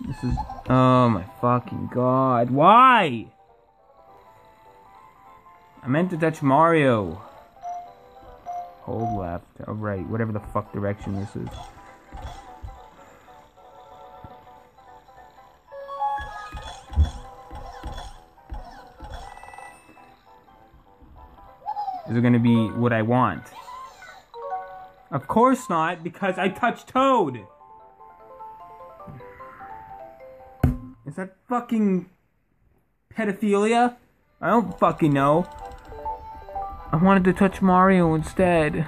This is. Oh my fucking god. Why? I meant to touch Mario. Hold left. Oh, right. Whatever the fuck direction this is. Is it gonna be what I want? Of course not, because I touched Toad! Is that fucking pedophilia? I don't fucking know. I wanted to touch Mario instead.